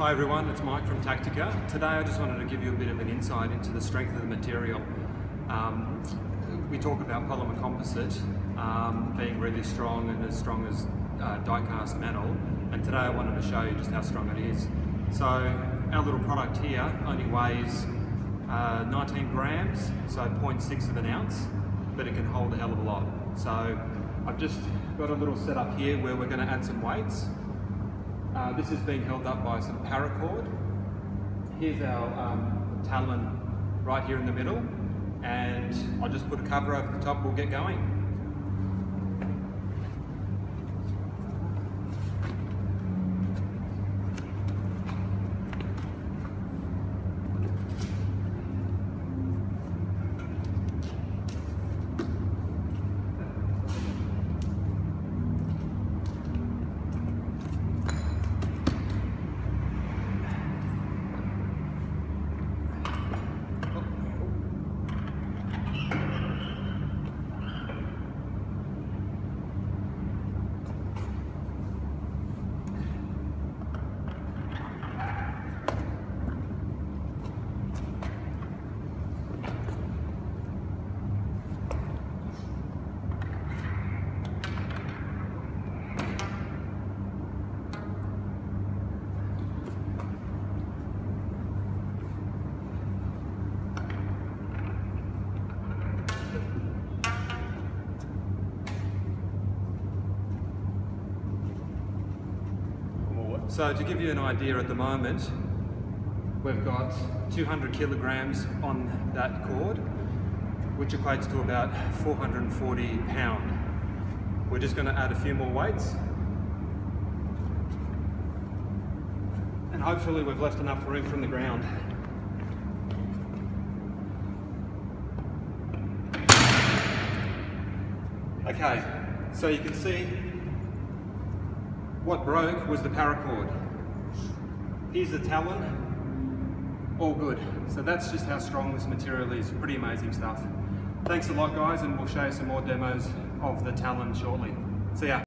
Hi everyone, it's Mike from Tactica. Today I just wanted to give you a bit of an insight into the strength of the material. Um, we talk about polymer composite um, being really strong and as strong as uh, die-cast metal and today I wanted to show you just how strong it is. So our little product here only weighs uh, 19 grams, so 0.6 of an ounce, but it can hold a hell of a lot. So I've just got a little setup here where we're going to add some weights. Uh, this is being held up by some paracord. Here's our um, talon right here in the middle and I'll just put a cover over the top, we'll get going. So to give you an idea at the moment, we've got 200 kilograms on that cord, which equates to about 440 pound. We're just going to add a few more weights. And hopefully we've left enough room from the ground. Okay, so you can see what broke was the paracord. Here's the talon, all good. So that's just how strong this material is, pretty amazing stuff. Thanks a lot guys and we'll show you some more demos of the talon shortly. See ya.